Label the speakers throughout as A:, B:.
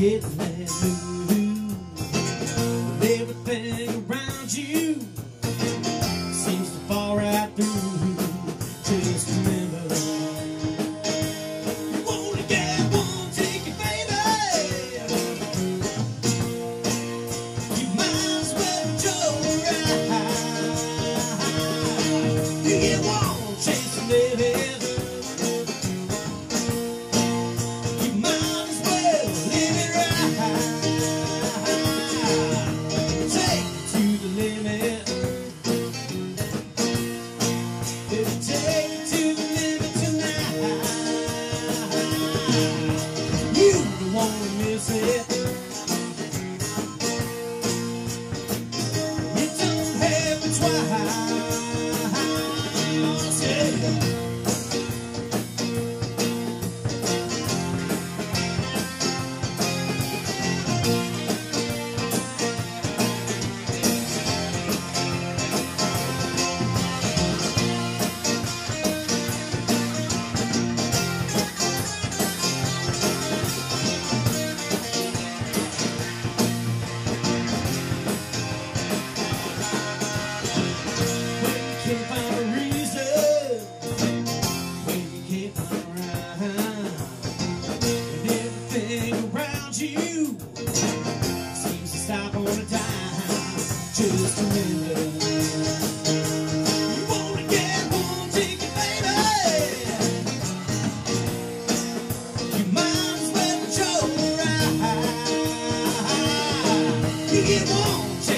A: hitting that Everything around seems to stop on a dime just a minute. You wanna get one ticket, baby? You might as well. You get one.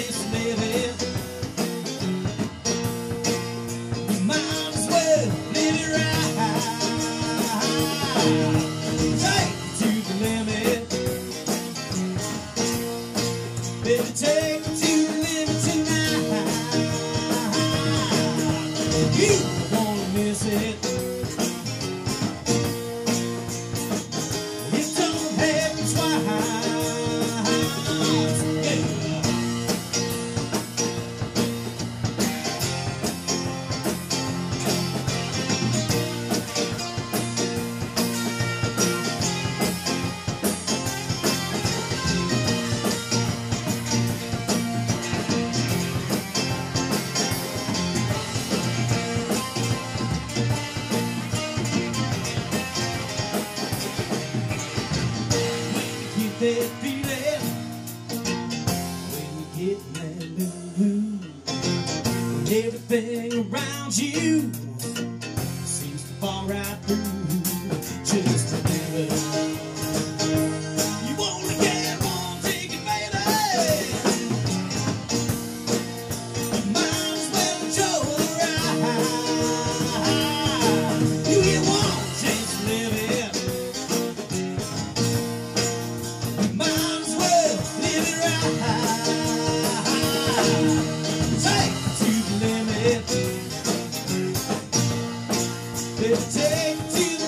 A: You wanna miss it. It don't happen twice. That feeling when you get that blue, when everything around you seems to fall right through. to